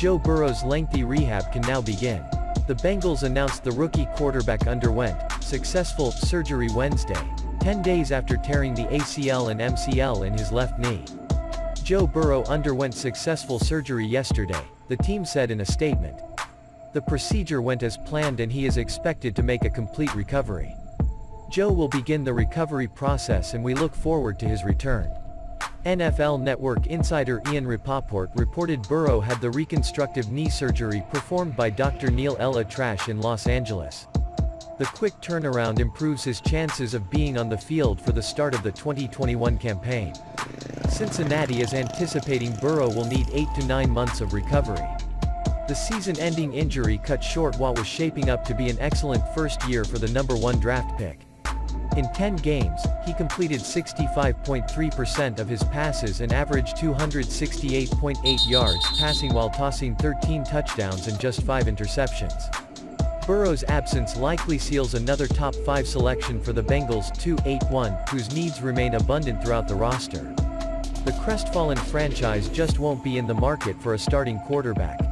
Joe Burrow's lengthy rehab can now begin. The Bengals announced the rookie quarterback underwent successful surgery Wednesday, 10 days after tearing the ACL and MCL in his left knee. Joe Burrow underwent successful surgery yesterday, the team said in a statement. The procedure went as planned and he is expected to make a complete recovery. Joe will begin the recovery process and we look forward to his return. NFL Network insider Ian Rapoport reported Burrow had the reconstructive knee surgery performed by Dr. Neal ElAttrache in Los Angeles. The quick turnaround improves his chances of being on the field for the start of the 2021 campaign. Cincinnati is anticipating Burrow will need 8 to 9 months of recovery. The season-ending injury cut short what was shaping up to be an excellent first year for the number 1 draft pick. In 10 games, he completed 65.3% of his passes and averaged 268.8 yards passing while tossing 13 touchdowns and just 5 interceptions. Burrow's absence likely seals another top 5 selection for the Bengals 2-8-1, whose needs remain abundant throughout the roster. The crestfallen franchise just won't be in the market for a starting quarterback.